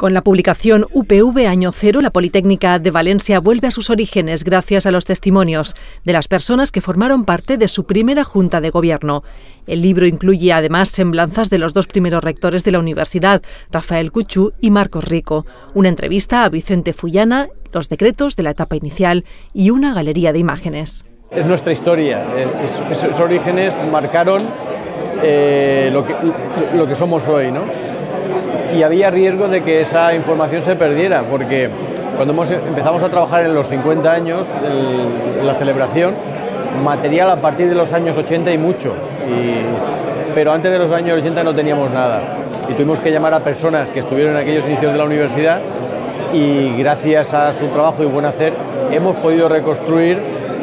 Con la publicación UPV Año Cero, la Politécnica de Valencia vuelve a sus orígenes gracias a los testimonios de las personas que formaron parte de su primera junta de gobierno. El libro incluye además semblanzas de los dos primeros rectores de la universidad, Rafael Cuchú y Marcos Rico, una entrevista a Vicente Fullana, los decretos de la etapa inicial y una galería de imágenes. Es nuestra historia, esos orígenes marcaron eh, lo, que, lo que somos hoy, ¿no? Y había riesgo de que esa información se perdiera, porque cuando empezamos a trabajar en los 50 años, la celebración, material a partir de los años 80 y mucho, pero antes de los años 80 no teníamos nada. Y tuvimos que llamar a personas que estuvieron en aquellos inicios de la universidad y gracias a su trabajo y buen hacer hemos podido reconstruir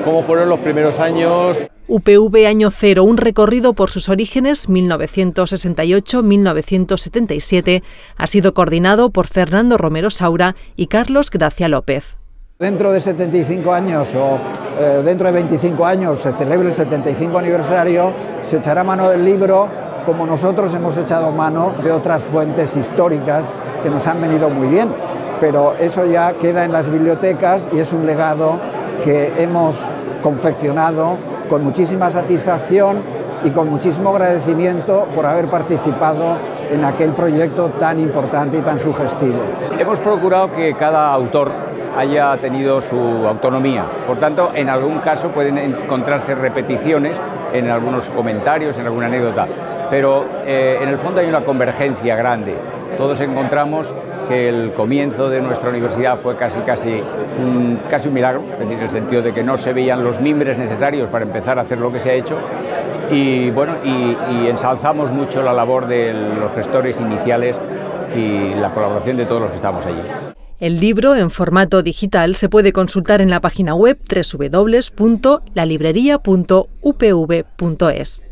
cómo fueron los primeros años. UPV Año Cero, un recorrido por sus orígenes 1968-1977, ha sido coordinado por Fernando Romero Saura y Carlos Gracia López. Dentro de 75 años o eh, dentro de 25 años se celebre el 75 aniversario, se echará mano del libro como nosotros hemos echado mano de otras fuentes históricas que nos han venido muy bien. Pero eso ya queda en las bibliotecas y es un legado que hemos confeccionado con muchísima satisfacción y con muchísimo agradecimiento por haber participado en aquel proyecto tan importante y tan sugestivo. Hemos procurado que cada autor haya tenido su autonomía. Por tanto, en algún caso pueden encontrarse repeticiones en algunos comentarios, en alguna anécdota, pero eh, en el fondo hay una convergencia grande. Todos encontramos que el comienzo de nuestra universidad fue casi, casi, un, casi un milagro, es decir, en el sentido de que no se veían los mimbres necesarios para empezar a hacer lo que se ha hecho. Y bueno, y, y ensalzamos mucho la labor de los gestores iniciales y la colaboración de todos los que estamos allí. El libro en formato digital se puede consultar en la página web www.lalibrería.upv.es.